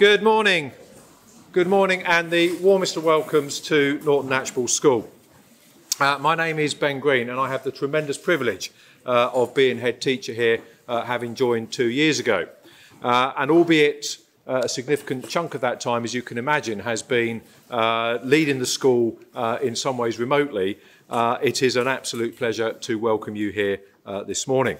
Good morning. Good morning, and the warmest of welcomes to Norton Knatchbull School. Uh, my name is Ben Green, and I have the tremendous privilege uh, of being head teacher here, uh, having joined two years ago. Uh, and albeit uh, a significant chunk of that time, as you can imagine, has been uh, leading the school in some ways remotely, it is an absolute pleasure to welcome you here this morning.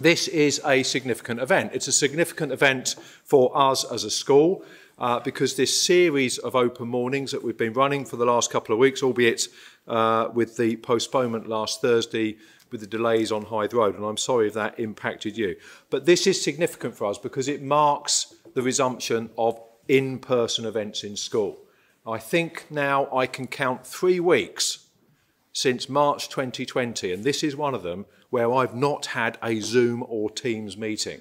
This is a significant event. It's a significant event for us as a school uh, because this series of open mornings that we've been running for the last couple of weeks, albeit uh, with the postponement last Thursday with the delays on Hythe Road, and I'm sorry if that impacted you. But this is significant for us because it marks the resumption of in-person events in school. I think now I can count three weeks since March 2020, and this is one of them where I've not had a Zoom or Teams meeting.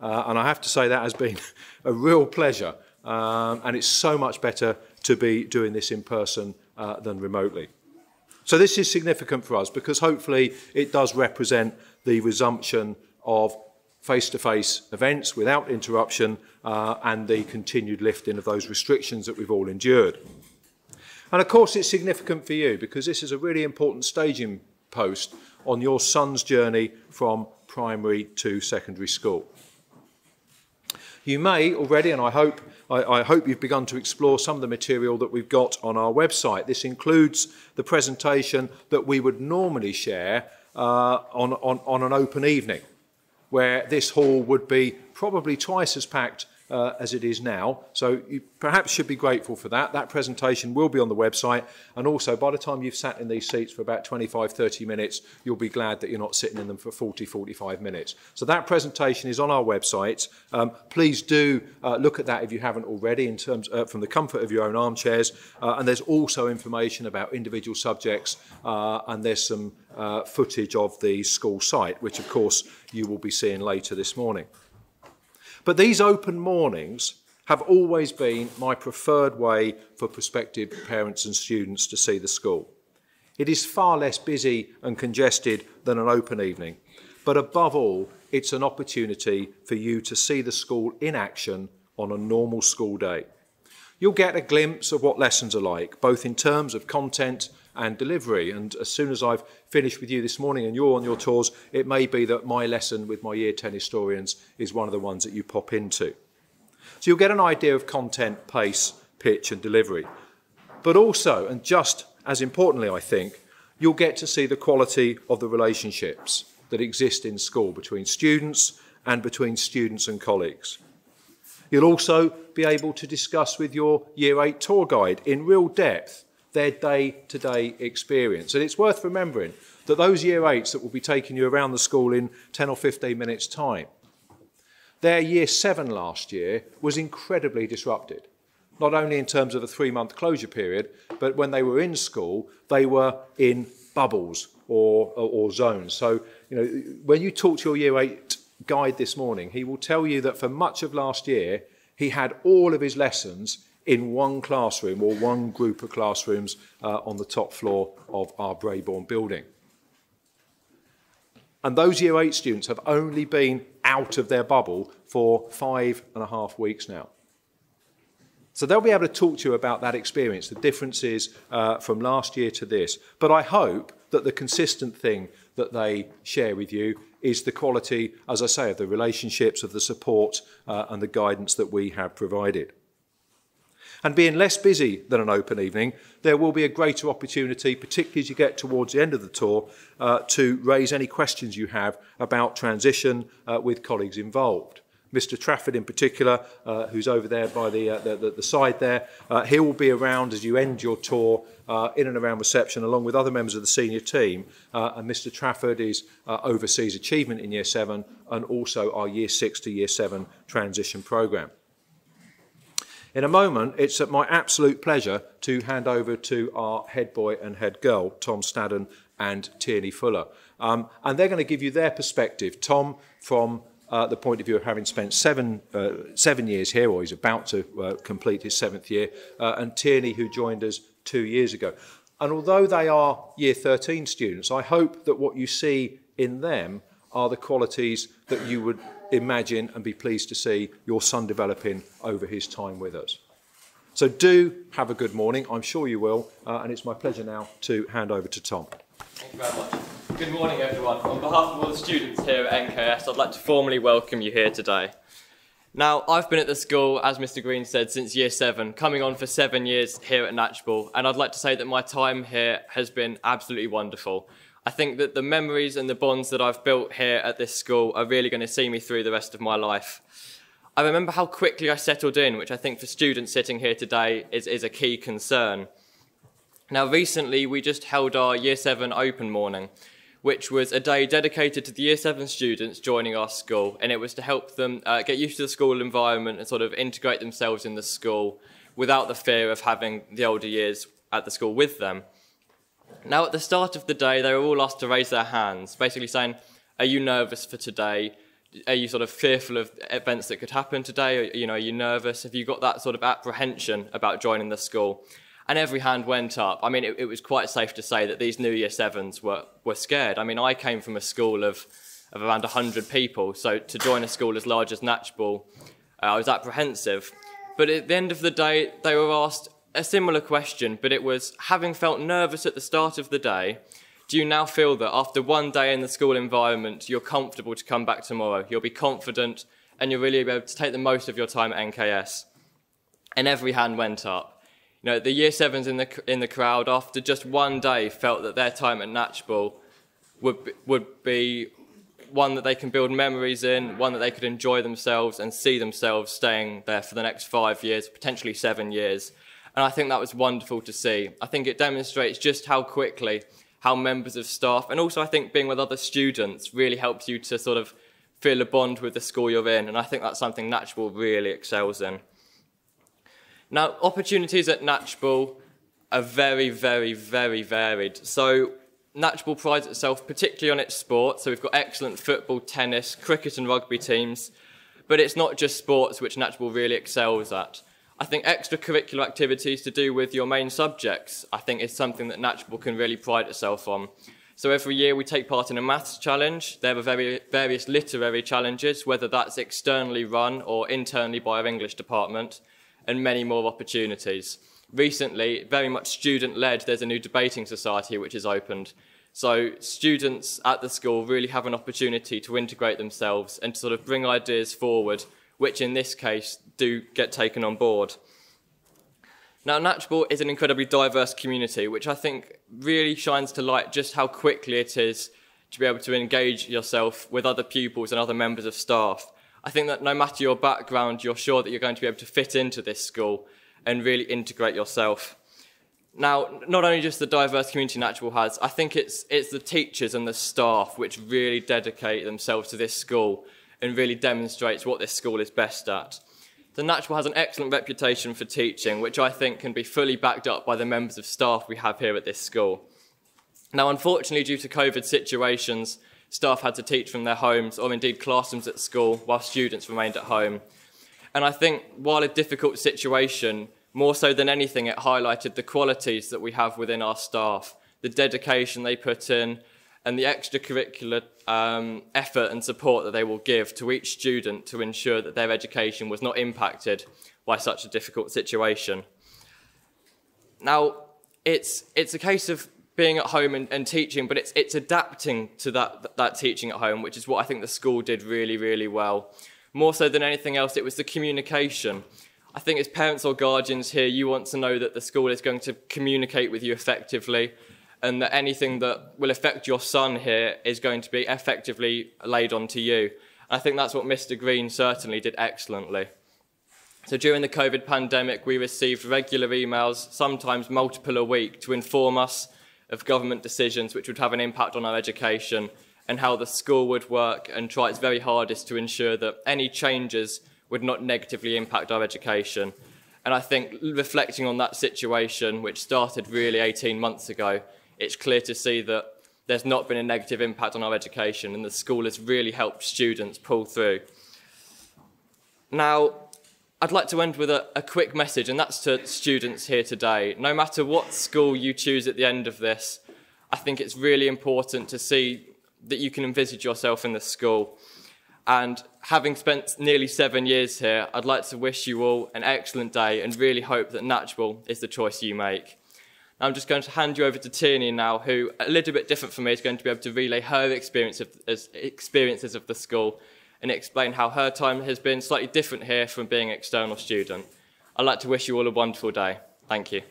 Uh, and I have to say that has been a real pleasure. Um, and it's so much better to be doing this in person uh, than remotely. So this is significant for us because hopefully it does represent the resumption of face-to-face -face events without interruption uh, and the continued lifting of those restrictions that we've all endured. And of course it's significant for you because this is a really important staging post on your son's journey from primary to secondary school. You may already, and I hope, I, I, hope you've begun to explore some of the material that we've got on our website. This includes the presentation that we would normally share uh, on, on, on an open evening, where this hall would be probably twice as packed uh, as it is now. So you perhaps should be grateful for that. That presentation will be on the website. And also, by the time you've sat in these seats for about 25, 30 minutes, you'll be glad that you're not sitting in them for 40, 45 minutes. So that presentation is on our website. Um, please do uh, look at that if you haven't already in terms uh, from the comfort of your own armchairs. Uh, and there's also information about individual subjects uh, and there's some uh, footage of the school site, which of course you will be seeing later this morning. But these open mornings have always been my preferred way for prospective parents and students to see the school. It is far less busy and congested than an open evening, but above all, it's an opportunity for you to see the school in action on a normal school day. You'll get a glimpse of what lessons are like, both in terms of content and delivery. And as soon as I've finished with you this morning and you're on your tours, it may be that my lesson with my Year 10 historians is one of the ones that you pop into. So you'll get an idea of content, pace, pitch and delivery. But also, and just as importantly I think, you'll get to see the quality of the relationships that exist in school between students and between students and colleagues. You'll also be able to discuss with your Year 8 tour guide in real depth their day-to-day -day experience. And it's worth remembering that those year eights that will be taking you around the school in 10 or 15 minutes time, their year seven last year was incredibly disrupted. Not only in terms of a three-month closure period, but when they were in school, they were in bubbles or, or, or zones. So, you know, when you talk to your year eight guide this morning, he will tell you that for much of last year, he had all of his lessons in one classroom or one group of classrooms uh, on the top floor of our Brabourne building. And those year eight students have only been out of their bubble for five and a half weeks now. So they'll be able to talk to you about that experience, the differences uh, from last year to this. But I hope that the consistent thing that they share with you is the quality, as I say, of the relationships, of the support uh, and the guidance that we have provided. And being less busy than an open evening, there will be a greater opportunity, particularly as you get towards the end of the tour, uh, to raise any questions you have about transition uh, with colleagues involved. Mr Trafford in particular, uh, who's over there by the, uh, the, the, side there, uh, he will be around as you end your tour uh, in and around reception along with other members of the senior team. Uh, and Mr Trafford is uh, achievement in year seven and also our year six to year seven transition programme. In a moment, it's at my absolute pleasure to hand over to our head boy and head girl, Tom Stadden and Tierney Fuller. Um, and they're going to give you their perspective. Tom, from uh, the point of view of having spent seven, uh, seven years here, or he's about to uh, complete his seventh year, uh, and Tierney, who joined us two years ago. And although they are year 13 students, I hope that what you see in them are the qualities that you would imagine and be pleased to see your son developing over his time with us. So do have a good morning. I'm sure you will. Uh, and it's my pleasure now to hand over to Tom. Thank you very much. Good morning, everyone. On behalf of all the students here at NKS, I'd like to formally welcome you here today. Now, I've been at the school, as Mr. Green said, since year seven, coming on for seven years here at Knatchbull, and I'd like to say that my time here has been absolutely wonderful. I think that the memories and the bonds that I've built here at this school are really going to see me through the rest of my life. I remember how quickly I settled in, which I think for students sitting here today is, is a key concern. Now, recently we just held our Year 7 open morning, which was a day dedicated to the Year 7 students joining our school, and it was to help them uh, get used to the school environment and sort of integrate themselves in the school without the fear of having the older years at the school with them. Now, at the start of the day, they were all asked to raise their hands, basically saying, Are you nervous for today? Are you sort of fearful of events that could happen today? Are, you know, are you nervous? Have you got that sort of apprehension about joining the school? And every hand went up. I mean, it, it, was quite safe to say that these New Year Sevens were, were scared. I mean, I came from a school of, of around 100 people, so to join a school as large as Knatchbull, uh, I was apprehensive. But at the end of the day, they were asked a similar question, but it was having felt nervous at the start of the day, do you now feel that after one day in the school environment, you're comfortable to come back tomorrow? You'll be confident and you'll really be able to take the most of your time at NKS? And every hand went up. You know, the year sevens in the in the crowd after just one day felt that their time at Knatchbull would be, would be one that they can build memories in, one that they could enjoy themselves and see themselves staying there for the next five years, potentially seven years. And I think that was wonderful to see. I think it demonstrates just how quickly how members of staff and also I think being with other students really helps you to sort of feel a bond with the school you're in. And I think that's something Knatchbull really excels in. Now, opportunities at Knatchbull are very, very, very varied. So, Knatchbull prides itself particularly on its sport. So, we've got excellent football, tennis, cricket, and rugby teams. But it's not just sports which Knatchbull really excels at. I think extracurricular activities to do with your main subjects, I think, is something that Knatchbull can really pride itself on. So every year we take part in a maths challenge. There are very, various literary challenges, whether that's externally run or internally by our English department and many more opportunities. Recently, very much student led, there's a new debating society which is opened. So students at the school really have an opportunity to integrate themselves and to sort of bring ideas forward, which in this case do get taken on board. Now, Knatchbull is an incredibly diverse community, which I think really shines to light just how quickly it is to be able to engage yourself with other pupils and other members of staff. I think that no matter your background, you're sure that you're going to be able to fit into this school and really integrate yourself. Now, not only just the diverse community Knatchbull has, I think it's, it's the teachers and the staff which really dedicate themselves to this school and really demonstrates what this school is best at. The Knatchbull has an excellent reputation for teaching, which I think can be fully backed up by the members of staff we have here at this school. Now, unfortunately, due to COVID situations, staff had to teach from their homes or indeed classrooms at school while students remained at home. And I think while a difficult situation, more so than anything, it highlighted the qualities that we have within our staff, the dedication they put in, and the extracurricular um, effort and support that they will give to each student to ensure that their education was not impacted by such a difficult situation. Now, it's, it's a case of being at home and, and teaching, but it's, it's adapting to that, that teaching at home, which is what I think the school did really, really well. More so than anything else, it was the communication. I think as parents or guardians here, you want to know that the school is going to communicate with you effectively and that anything that will affect your son here is going to be effectively laid onto you. I think that's what Mr. Green certainly did excellently. So during the COVID pandemic, we received regular emails, sometimes multiple a week, to inform us of government decisions which would have an impact on our education and how the school would work and try its very hardest to ensure that any changes would not negatively impact our education. And I think reflecting on that situation, which started really 18 months ago, it's clear to see that there's not been a negative impact on our education and the school has really helped students pull through. Now, I'd like to end with a, a, quick message, and that's to students here today. No matter what school you choose at the end of this, I think it's really important to see that you can envisage yourself in the school. And having spent nearly seven years here, I'd like to wish you all an excellent day and really hope that Knatchbull is the choice you make. I'm just going to hand you over to Tierney now, who, a little bit different from me, is going to be able to relay her experience of, experiences of the school and explain how her time has been slightly different here from being an external student. I'd like to wish you all a wonderful day. Thank you.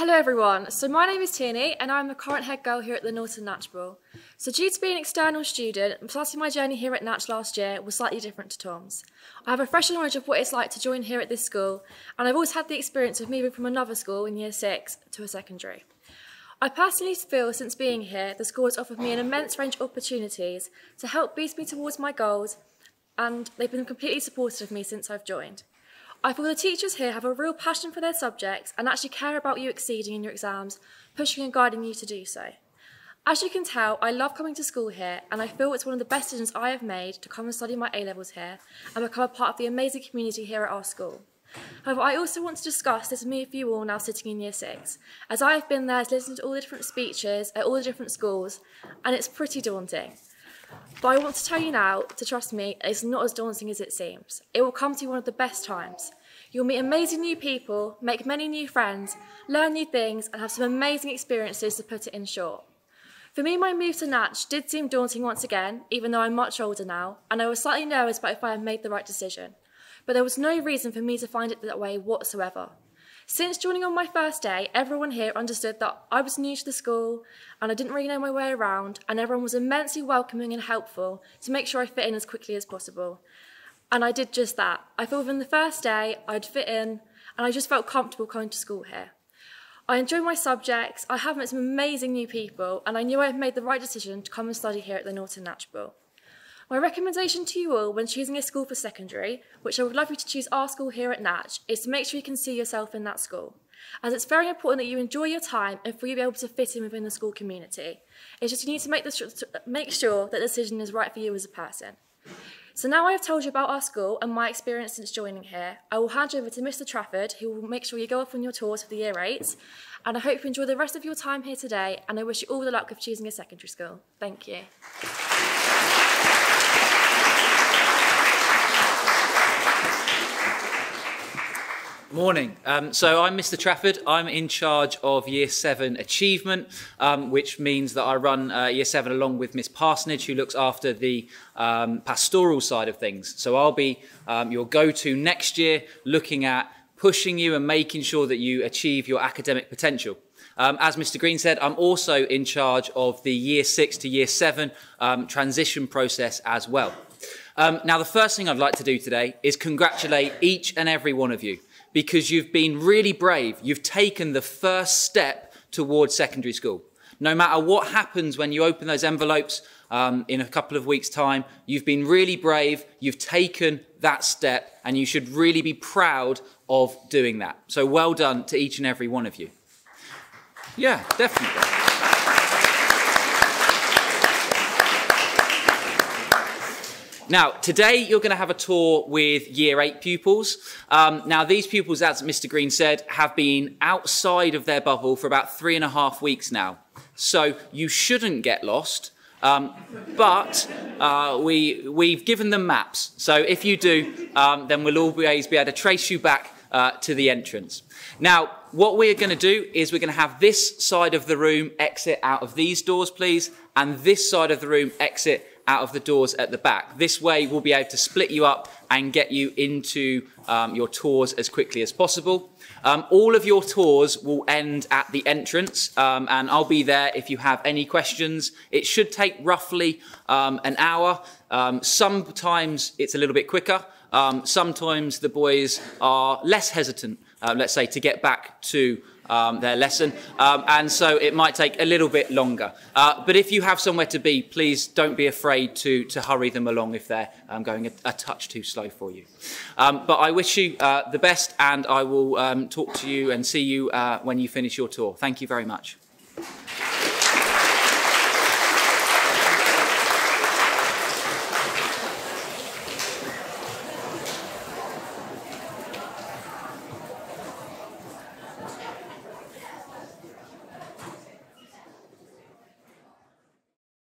Hello everyone, so my name is Tierney and I'm the current head girl here at the Norton Knatchbull. So due to being an external student, starting my journey here at Knatch last year was slightly different to Tom's. I have a fresh knowledge of what it's like to join here at this school and I've always had the experience of moving from another school in year six to a secondary. I personally feel since being here, the school has offered me an immense range of opportunities to help boost me towards my goals and they've been completely supportive of me since I've joined. I feel the teachers here have a real passion for their subjects and actually care about you exceeding in your exams, pushing and guiding you to do so. As you can tell, I love coming to school here and I feel it's one of the best decisions I have made to come and study my A-levels here and become a part of the amazing community here at our school. However, I also want to discuss this me with you all now sitting in year six, as I have been there to listen to all the different speeches at all the different schools, and it's pretty daunting. But I want to tell you now to trust me, it's not as daunting as it seems. It will come to you one of the best times. You'll meet amazing new people, make many new friends, learn new things, and have some amazing experiences to put it in short. For me, my move to Knatch did seem daunting once again, even though I'm much older now, and I was slightly nervous about if I had made the right decision. But there was no reason for me to find it that way whatsoever. Since joining on my first day, everyone here understood that I was new to the school and I didn't really know my way around, and everyone was immensely welcoming and helpful to make sure I fit in as quickly as possible. And I did just that. I thought within the first day I'd fit in, and I just felt comfortable coming to school here. I enjoy my subjects, I have met some amazing new people, and I knew I had made the right decision to come and study here at the Norton Knatchbull. My recommendation to you all when choosing a school for secondary, which I would love you to choose our school here at Knatch, is to make sure you can see yourself in that school. As it's very important that you enjoy your time and for you to be able to fit in within the school community. It's just you need to make, make sure that the decision is right for you as a person. So now I have told you about our school and my experience since joining here, I will hand you over to Mr Trafford, who will make sure you go off on your tours for the year 8. And I hope you enjoy the rest of your time here today, and I wish you all the luck of choosing a secondary school. Thank you. Morning. Um, so I'm Mr. Trafford. I'm in charge of Year 7 achievement, um, which means that I run uh, Year 7 along with Miss Parsonage, who looks after the um, pastoral side of things. So I'll be um, your go-to next year, looking at pushing you and making sure that you achieve your academic potential. Um, as Mr. Green said, I'm also in charge of the Year 6 to Year 7 um, transition process as well. now, the first thing I'd like to do today is congratulate each and every one of you because you've been really brave. You've taken the first step towards secondary school. No matter what happens when you open those envelopes um, in a couple of weeks' time, you've been really brave. You've taken that step, and you should really be proud of doing that. So, well done to each and every one of you. Yeah, definitely. Now, today you're going to have a tour with Year 8 pupils. Um, now, these pupils, as Mr. Green said, have been outside of their bubble for about three and a half weeks now. So you shouldn't get lost. Um, but uh, we, we've given them maps. So if you do, um, then we'll always be able to trace you back uh, to the entrance. Now, what we're going to do is we're going to have this side of the room exit out of these doors, please, and this side of the room exit out of the doors at the back. This way, we'll be able to split you up and get you into um, your tours as quickly as possible. Um, all of your tours will end at the entrance, um, and I'll be there if you have any questions. It should take roughly um, an hour. Um, sometimes it's a little bit quicker. Um, sometimes the boys are less hesitant, uh, let's say, to get back to um, their lesson. Um, and so it might take a little bit longer. Uh, but if you have somewhere to be, please don't be afraid to, to hurry them along if they're um, going a, a, touch too slow for you. Um, but I wish you uh, the best and I will um, talk to you and see you uh, when you finish your tour. Thank you very much.